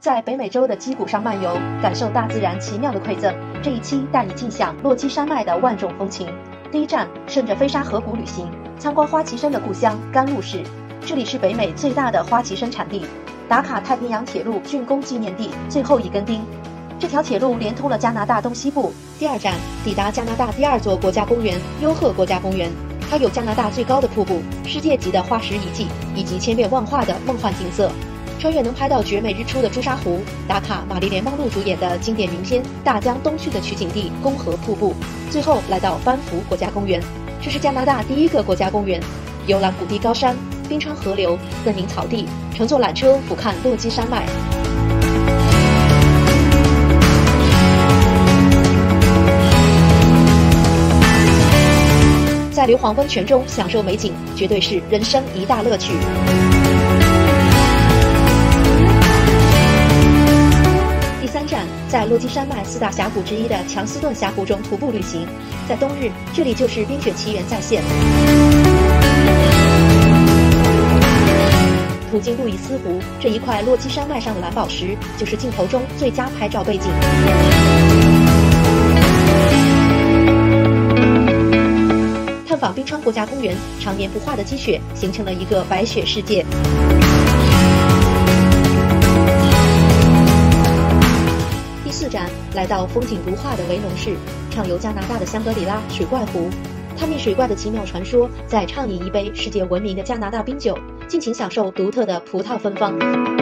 在北美洲的溪谷上漫游，感受大自然奇妙的馈赠。这一期带你尽享落基山脉的万种风情。第一站，顺着飞沙河谷旅行，参观花旗参的故乡甘露市。这里是北美最大的花旗参产地，打卡太平洋铁路竣工纪念地最后一根钉。这条铁路连通了加拿大东西部。第二站，抵达加拿大第二座国家公园——优鹤国家公园。它有加拿大最高的瀑布、世界级的化石遗迹以及千变万化的梦幻景色。穿越能拍到绝美日出的朱砂湖，打卡玛丽莲梦露主演的经典名片《大江东去》的取景地宫河瀑布，最后来到班夫国家公园，这是加拿大第一个国家公园，游览谷地高山、冰川河流、森林草地，乘坐缆车俯瞰落基山脉。在硫磺温泉中享受美景，绝对是人生一大乐趣。在落基山脉四大峡谷之一的强斯顿峡谷中徒步旅行，在冬日这里就是冰雪奇缘再现。途经路易斯湖这一块落基山脉上的蓝宝石，就是镜头中最佳拍照背景。探访冰川国家公园，常年不化的积雪形成了一个白雪世界。来到风景如画的维农市，畅游加拿大的香格里拉水怪湖，探秘水怪的奇妙传说，再畅饮一杯世界闻名的加拿大冰酒，尽情享受独特的葡萄芬芳。